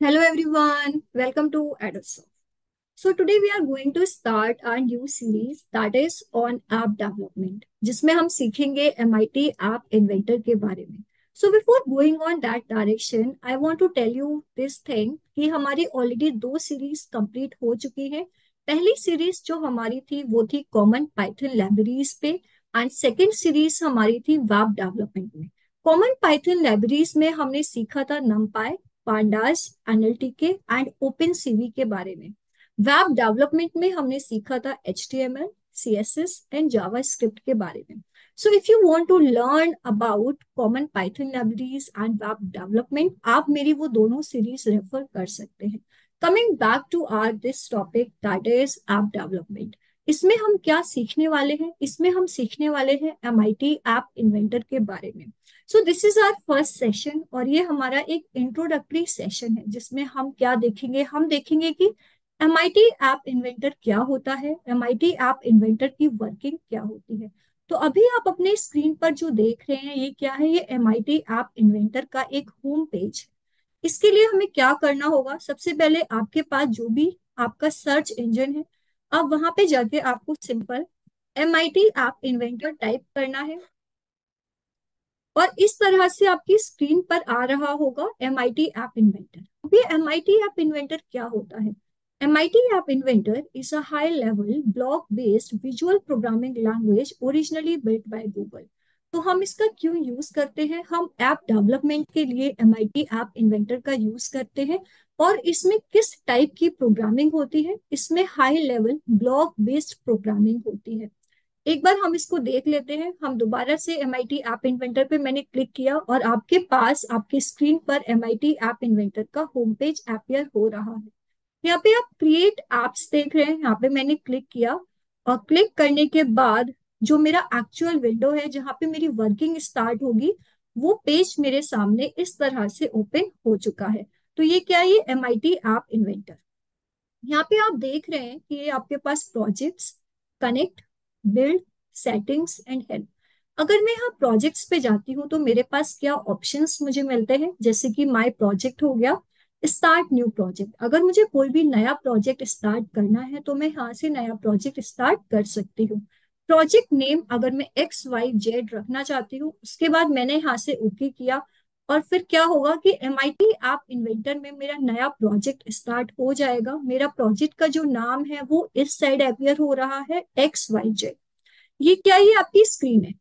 Hello everyone, welcome to Adosoft. So today we are going to start our new series that is on app development, जिसमें हम सीखेंगे MIT app inventor के बारे में. So before going on that direction, I want to tell you this thing कि हमारी already दो series complete हो चुकी हैं. पहली series जो हमारी थी वो थी Common Python Libraries पे एंड सेकेंड सीरीज़ हमारी थी वेब डेवलपमेंट में कॉमन पाइथन लाइब्रेरीज में हमने सीखा था NumPy pandas NLTK and OpenCV के बारे में। वेब डेवलपमेंट में हमने सीखा था H T M L C S S and JavaScript के बारे में। So if you want to learn about common Python libraries and web development आप मेरी वो दोनों सीरीज़ रेफर कर सकते हैं। Coming back to our this topic that is app development इसमें हम क्या सीखने वाले हैं? इसमें हम सीखने वाले हैं M I T app inventor के बारे में। So this is our first session और ये हमारा एक इंट्रोडक्टरी सेशन है, जिसमें हम क्या देखेंगे? हम देखेंगे कि M I T app inventor क्या होता है? M I T app inventor की वर्किंग क्या होती है? तो अभी आप अपने स्क्रीन पर जो देख रहे हैं, ये क्या है? ये M I T app inventor का एक होम पेज इसके लिए हमें क्या करना होगा? सबसे पहले आपके पास जो भी आपका सर्च इंजन है अब वहाँ पे जाके आपको simple M I T app inventor type करना है। और इस तरह से आपकी स्क्रीन पर आ रहा होगा M I T app inventor ये M I T app inventor क्या होता है? M I T app inventor is a high level block based visual programming language originally built by Google तो हम इसका क्यों यूज़ करते हैं? हम ऐप डेवलपमेंट के लिए M I T app inventor का यूज़ करते हैं और इसमें किस टाइप की प्रोग्रामिंग होती है? इसमें high level block based programming होती है। एक बार हम इसको देख लेते हैं। हम दोबारा से M I T app inventor पे मैंने क्लिक किया और आपके पास, आपके स्क्रीन पर M I T app inventor का होम पेज अपियर हो रहा है। यहाँ पे आप क्रिएट एप्स देख रहे हैं। यहाँ पे मैंने क्लिक किया और क्लिक करने के बाद जो मेरा एक्चुअल विंडो है, जहाँ पे मेरी वर्किंग स्टार्ट होगी, वो पेज मेरे सामने इस तरह से ओपन हो चुका है। तो ये क्या है? M I T app inventor यहाँ पे आप देख रहे हैं कि ये आपके पास projects connect build settings and help अगर मैं यहाँ प्रोजेक्ट्स पे जाती हूँ तो मेरे पास क्या ऑप्शंस मुझे मिलते हैं? जैसे कि माय प्रोजेक्ट हो गया स्टार्ट न्यू प्रोजेक्ट अगर मुझे कोई भी नया प्रोजेक्ट स्टार्ट करना है तो मैं यहाँ से नया प्रोजेक्ट स्टार्ट कर सकती हूँ। प्रोजेक्ट नेम अगर मैं एक्स वाई जेड रखना चाहती हूँ, उसके बाद मैंने यहाँ से ओके किया और फिर क्या होगा कि एम ऐप इन्वेंटर में मेरा नया प्रोजेक्ट स्टार्ट हो जाएगा। मेरा प्रोजेक्ट का जो नाम है वो इस साइड अपियर हो रहा है एक्स वाई जेड ये क्या ये आपकी स्क्रीन है?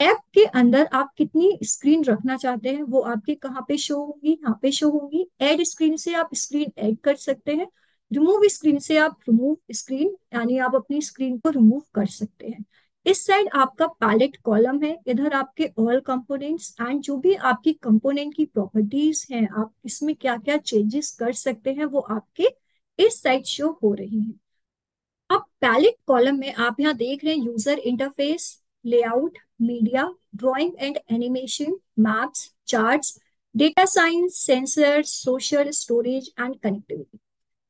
ऐप के अंदर आप कितनी स्क्रीन रखना चाहते हैं वो आपके कहाँ पे शो होगी, यहाँ पे शो होगी। एड स्क्रीन से आप स्क्रीन ऐड कर सकते हैं। रिमूव स्क्रीन से आप रिमूव स्क्रीन यानी आप अपनी स्क्रीन को रिमूव कर सकते हैं। इस साइड आपका पैलेट कॉलम है, इधर आपके ऑल कंपोनेंट्स एंड जो भी आपकी कंपोनेंट की प्रॉपर्टीज़ हैं, आप इसमें क्या क्या चेंजेस कर सकते हैं, वो आपके इस साइड शो हो रही हैं। अब पैलेट कॉलम में आप यहाँ देख रहे हैं user interface layout media drawing and animation maps charts data science sensor social storage and connectivity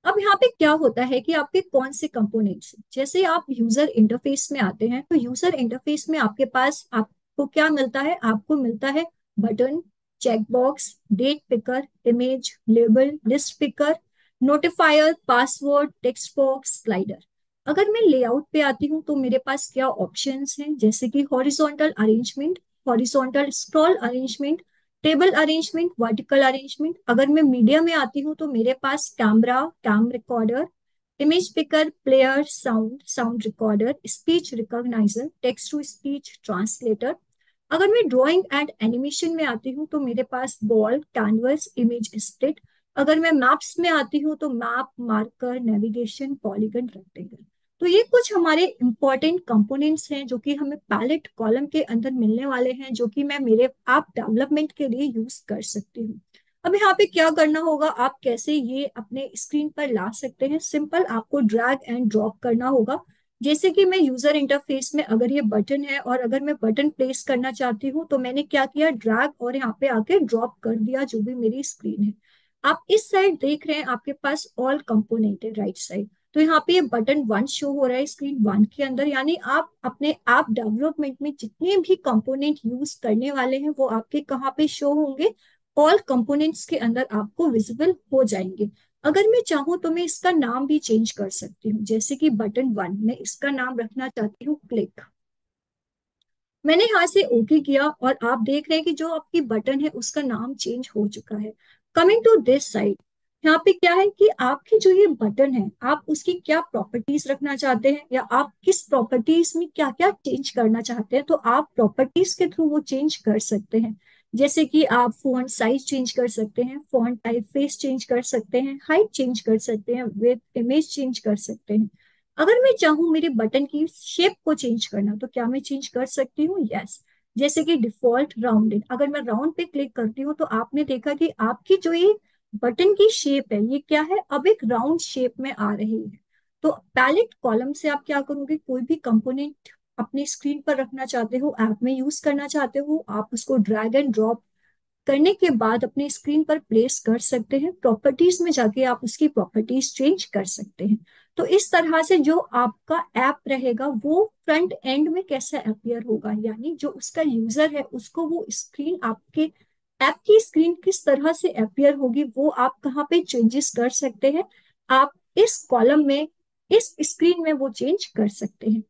अब यहाँ पे क्या होता है कि आपके कौन से कंपोनेंट्स जैसे आप यूज़र इंटरफेस में आते हैं तो यूज़र इंटरफेस में आपके पास आपको क्या मिलता है? आपको मिलता है button checkbox date picker image label list picker notifier password text box slider अगर मैं लेआउट पे आती हूँ तो मेरे पास क्या ऑप्शंस हैं? जैसे कि horizontal arrangement horizontal scroll arrangement table arrangement vertical arrangement अगर मैं मीडिया में आती हूँ तो मेरे पास camera cam recorder image picker player sound sound recorder speech recogniser text to speech translator अगर मैं ड्राइंग एंड एनिमेशन में आती हूँ तो मेरे पास बॉल कैनवस इमेज स्प्लिट अगर मैं मैप्स में आती हूँ तो map marker navigation polygon rectangle तो ये कुछ हमारे इंपॉर्टेंट कंपोनेंट्स हैं जो कि हमें पैलेट कॉलम के अंदर मिलने वाले हैं, जो कि मैं मेरे ऐप डेवलपमेंट के लिए यूज़ कर सकती हूँ। अब यहाँ पे क्या करना होगा? आप कैसे ये अपने स्क्रीन पर ला सकते हैं? सिंपल आपको ड्रैग एंड ड्रॉप करना होगा। जैसे कि मैं यूज़र इंटरफेस में अगर ये बटन है और अगर मैं बटन प्लेस करना चाहती हूँ तो मैंने क्या किया? ड्रैग और यहाँ पे आके ड्रॉप कर दिया जो भी मेरी स्क्रीन है। आप इस साइड देख रहे हैं, आपके पास ऑल कंपोनेंट है राइट साइड तो यहाँ पे ये बटन वन शो हो रहा है स्क्रीन वन के अंदर, यानी आप अपने ऐप डेवलपमेंट में जितने भी कंपोनेंट यूज़ करने वाले हैं, वो आपके कहाँ पे शो होंगे? ऑल कंपोनेंट्स के अंदर आपको विजिबल हो जाएँगे। अगर मैं चाहूँ तो मैं इसका नाम भी चेंज कर सकती हूँ, जैसे कि बटन वन मैं इसका नाम रखना चाहती हूँ क्लिक मैंने यहाँ से ओके किया और आप देख रहे हैं कि जो आपकी बटन है, उसका नाम चेंज हो चुका है। कमिंग टू दिस साइड यहाँ पे क्या है कि आपकी जो ये बटन है, आप उसकी क्या प्रॉपर्टीज़ रखना चाहते हैं या आप किस प्रॉपर्टीज़ में क्या क्या चेंज करना चाहते हैं तो आप प्रॉपर्टीज़ के थ्रू वो चेंज कर सकते हैं। जैसे कि आप फ़ोन साइज़ चेंज कर सकते हैं फ़ोन टाइप फेस चेंज कर सकते हैं हाइट चेंज कर सकते हैं विथ इमेज चेंज कर सकते हैं। अगर मैं चाहूँ मेरे बटन की शेप को चेंज करना तो क्या मैं चेंज कर सकती हूँ? Yes yes. जैसे कि डिफ़ॉल्ट राउंडेड अगर मैं राउंड पे क्लिक करती हूँ तो आपने देखा कि आपकी जो ये बटन की शेप है, ये क्या है? अब एक राउंड शेप में आ रही है। तो पैलेट कॉलम से आप क्या करोगे? कोई भी कंपोनेंट अपनी स्क्रीन पर रखना चाहते हो, ऐप में यूज़ करना चाहते हो, आप उसको ड्रैग एंड ड्रॉप करने के बाद अपने स्क्रीन पर प्लेस कर सकते हैं। प्रॉपर्टीज़ में जाके आप उसकी प्रॉपर्टीज़ चेंज कर सकते हैं। तो इस तरह से जो आपका ऐप रहेगा, वो फ्रंट एंड में कैसे अपियर होगा? यानी जो उसका यूज़र है, उसको वो स्क्रीन आपके ऐप की स्क्रीन किस तरह से अपियर होगी, वो आप कहाँ पे चेंजेस कर सकते हैं, आप इस कॉलम में, इस स्क्रीन में वो चेंज कर सकते हैं।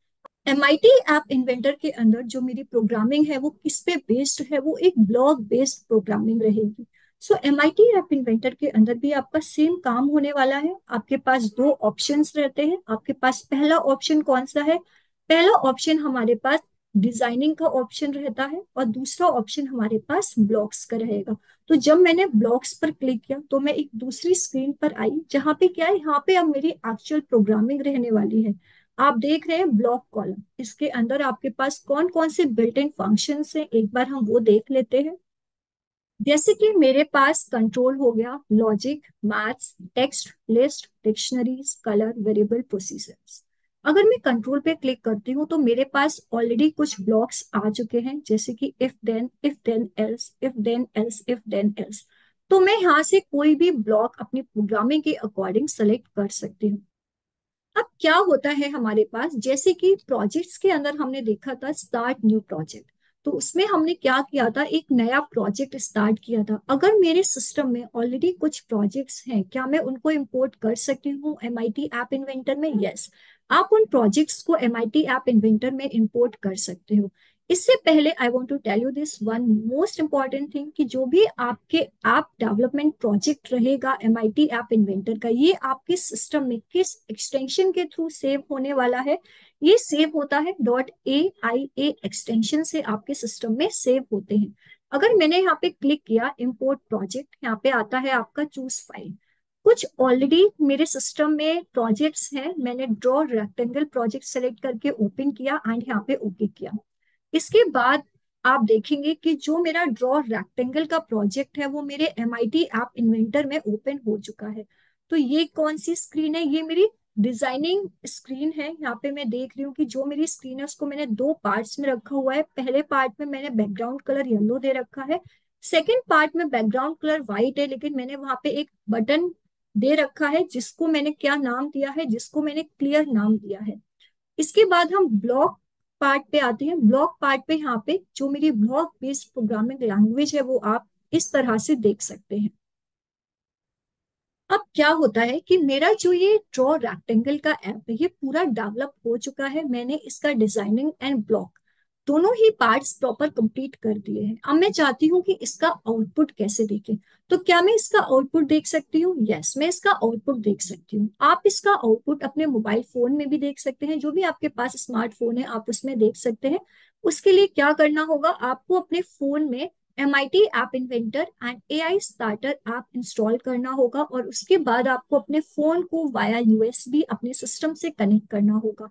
M I T app inventor के अंदर जो मेरी प्रोग्रामिंग है, वो किस पे बेस्ड है, वो एक ब्लॉग बेस्ड प्रोग्रामिंग रहेगी। So M I T app inventor के अंदर भी आपका सेम काम होने वाला है। आपके पास दो ऑप्शन रहते हैं। आपके पास पहला ऑप्शन कौन सा है? पहला ऑप्शन हमारे पास डिज़ाइनिंग का ऑप्शन रहता है और दूसरा ऑप्शन हमारे पास ब्लॉक्स का रहेगा। तो जब मैंने ब्लॉक्स पर क्लिक किया तो मैं एक दूसरी स्क्रीन पर आई, जहाँ पे क्या है, यहाँ पे अब मेरी एक्चुअल प्रोग्रामिंग रहने वाली है। आप देख रहे हैं ब्लॉक कॉलम इसके अंदर आपके पास कौन कौन से बिल्ट इन फ़ंक्शन है, एक बार हम वो देख लेते हैं। जैसे कि मेरे पास कंट्रोल हो गया logic maths text list dictionaries colour variable procedures अगर मैं कंट्रोल पे क्लिक करती हूँ तो मेरे पास ऑलरेडी कुछ ब्लॉक्स आ चुके हैं, जैसे कि if then if then else if then else if then else तो मैं यहाँ से कोई भी ब्लॉक अपनी प्रोग्रामिंग के अकॉर्डिंग सेलेक्ट कर सकती हूँ। अब क्या होता है हमारे पास? जैसे कि प्रोजेक्ट्स के अंदर हमने देखा था स्टार्ट न्यू प्रोजेक्ट तो उसमें हमने क्या किया था? एक नया प्रोजेक्ट स्टार्ट किया था। अगर मेरे सिस्टम में ऑलरेडी कुछ प्रोजेक्ट्स हैं, क्या मैं उनको इंपोर्ट कर सकती हूँ? M I T app inventor में? यस आप उन प्रोजेक्ट्स को M I T app inventor में इंपोर्ट कर सकते हो। इससे पहले I want to tell you this one most important thing कि जो भी आपके ऐप डेवलपमेंट प्रोजेक्ट रहेगा M I T app inventor का, ये आपके सिस्टम में किस एक्सटेंशन के थ्रू सेव होने वाला है? ये सेव होता है dot A I A extension से आपके सिस्टम में सेव होते हैं। अगर मैंने यहाँ पे क्लिक किया इम्पोर्ट प्रोजेक्ट यहाँ पे आता है आपका चूज़ फ़ाइल कुछ ऑलरेडी मेरे सिस्टम में प्रोजेक्ट्स हैं। मैंने ड्रॉ रेक्टेंगल प्रोजेक्ट सेलेक्ट करके ओपन किया एंड यहाँ पे ओके किया। इसके बाद आप देखेंगे कि जो मेरा ड्रॉ रेक्टेंगल का प्रोजेक्ट है, वो मेरे M I T app inventor में ओपन हो चुका है। तो ये कौन सी स्क्रीन है? ये मेरी डिज़ाइनिंग स्क्रीन है। यहाँ पे मैं देख रही हूँ कि जो मेरी स्क्रीन है, उसको मैंने दो पार्ट्स में रखा हुआ है। पहले पार्ट में मैंने बैकग्राउंड कलर येलो दे रखा है। सेकेंड पार्ट में बैकग्राउंड कलर व्हाइट है, लेकिन मैंने वहाँ पे एक बटन दे रखा है, जिसको मैंने क्या नाम दिया है, जिसको मैंने क्लियर नाम दिया है। इसके बाद हम ब्लॉक पार्ट पे आते हैं। ब्लॉक पार्ट पे यहाँ पे जो मेरी ब्लॉक बेस्ड प्रोग्रामिंग लैंग्वेज है, वो आप इस तरह से देख सकते हैं। अब क्या होता है कि मेरा जो ये ड्रॉ रेक्टेंगल का ऐप है, ये पूरा डेवलप हो चुका है। मैंने इसका डिज़ाइनिंग एंड ब्लॉक दोनों ही पार्ट्स प्रॉपर कंप्लीट कर दिए हैं। अब मैं चाहती हूँ कि इसका आउटपुट कैसे देखें। तो क्या मैं इसका आउटपुट देख सकती हूँ? यस yes, मैं इसका आउटपुट देख सकती हूँ। आप इसका आउटपुट अपने मोबाइल फ़ोन में भी देख सकते हैं। जो भी आपके पास स्मार्टफ़ोन है आप उसमें देख सकते हैं। उसके लिए क्या करना होगा? आपको अपने फ़ोन में M I T app inventor and A I starter app install करना होगा और उसके बाद आपको अपने फ़ोन को वाया यूएसबी अपने सिस्टम से कनेक्ट करना होगा।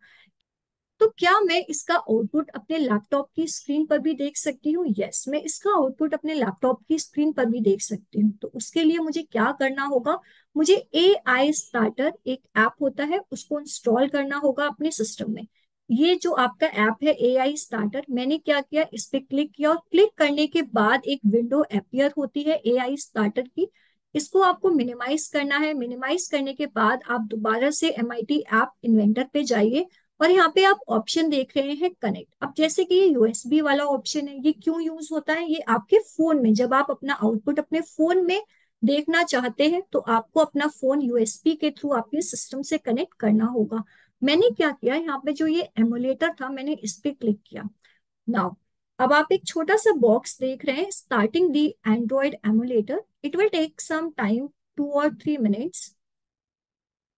तो क्या मैं इसका आउटपुट अपने लैपटॉप की स्क्रीन पर भी देख सकती हूँ? यस मैं इसका आउटपुट अपने लैपटॉप की स्क्रीन पर भी देख सकती हूँ। तो उसके लिए मुझे क्या करना होगा? मुझे ए आई स्टार्टर एक ऐप होता है, उसको इंस्टॉल करना होगा अपने सिस्टम में। ये जो आपका ऐप है ए आई स्टार्टर मैंने क्या किया? इस पे क्लिक किया और क्लिक करने के बाद एक विंडो अपियर होती है ए आई स्टार्टर की। इसको आपको मिनिमाइज करना है। मिनिमाइज करने के बाद आप दोबारा से M I T app inventor पे जाइए। और यहाँ पे आप ऑप्शन देख रहे हैं कनेक्ट अब जैसे कि ये यूएसबी वाला ऑप्शन है, ये क्यों यूज़ होता है? ये आपके फ़ोन में, जब आप अपना आउटपुट अपने फ़ोन में देखना चाहते हैं तो आपको अपना फ़ोन यूएसबी के थ्रू आपके सिस्टम से कनेक्ट करना होगा। मैंने क्या किया? यहाँ पे जो ये एमुलेटर था, मैंने इस पे क्लिक किया। नाउ अब आप एक छोटा सा बॉक्स देख रहे हैं starting the Android emulator it will take some time two और थ्री मिनट्स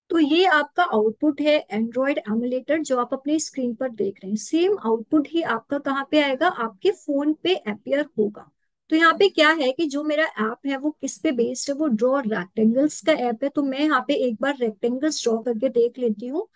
तो ये आपका आउटपुट है एंड्रॉयड एमुलेटर जो आप अपने स्क्रीन पर देख रहे हैं। सेम आउटपुट ही आपका कहाँ पे आएगा? आपके फ़ोन पे अपियर होगा। तो यहाँ पे क्या है कि जो मेरा ऐप है वो किस पे बेस्ड है? वो ड्रॉ रेक्टेंगल्स का ऐप है। तो मैं यहाँ पे एक बार रेक्टेंगल्स ड्रॉ करके देख लेती हूँ।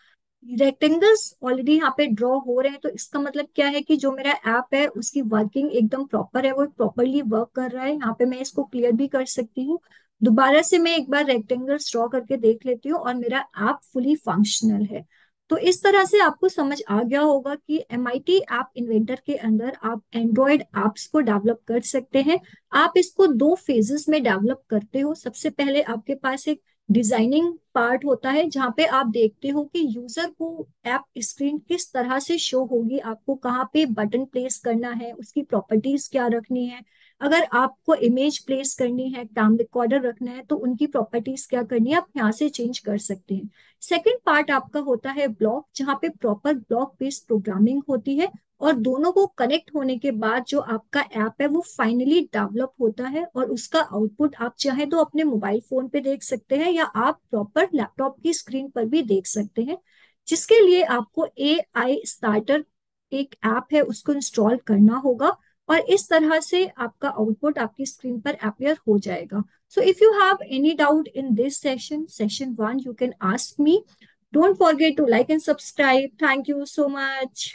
रेक्टेंगल्स ऑलरेडी यहाँ पे ड्रॉ हो रहे हैं। तो इसका मतलब क्या है कि जो मेरा ऐप है, उसकी वर्किंग एकदम प्रॉपर है। वो प्रॉपरली वर्क कर रहा है। यहाँ पे मैं इसको क्लियर भी कर सकती हूँ। दोबारा से मैं एक बार रेक्टेंगल्स ड्रॉ करके देख लेती हूँ और मेरा ऐप फुली फंक्शनल है। तो इस तरह से आपको समझ आ गया होगा कि M I T app inventor के अंदर आप एंड्रॉयड एप्स को डेवलप कर सकते हैं। आप इसको दो फेजेस में डेवलप करते हो। सबसे पहले आपके पास एक डिज़ाइनिंग पार्ट होता है, जहाँ पे आप देखते हो कि यूज़र को ऐप स्क्रीन किस तरह से शो होगी, आपको कहाँ पे बटन प्लेस करना है, उसकी प्रॉपर्टीज़ क्या रखनी है अगर आपको इमेज प्लेस करनी है टाइम रिकॉर्डर रखना है तो उनकी प्रॉपर्टीज़ क्या करनी है, आप यहाँ से चेंज कर सकते हैं। सेकेंड पार्ट आपका होता है ब्लॉक जहाँ पे प्रॉपर ब्लॉक बेस्ड प्रोग्रामिंग होती है और दोनों को कनेक्ट होने के बाद जो आपका ऐप है, वो फाइनली डेवलप होता है और उसका आउटपुट आप चाहे तो अपने मोबाइल फ़ोन पे देख सकते हैं या आप प्रॉपर लैपटॉप की स्क्रीन पर भी देख सकते हैं। जिसके लिए आपको ए आई स्टार्टर एक ऐप है, उसको इंस्टॉल करना होगा। और इस तरह से आपका आउटपुट आपकी स्क्रीन पर अपियर हो जाएगा। So if you have any doubt in this session session one you can ask me don't forget to like and subscribe thank you so much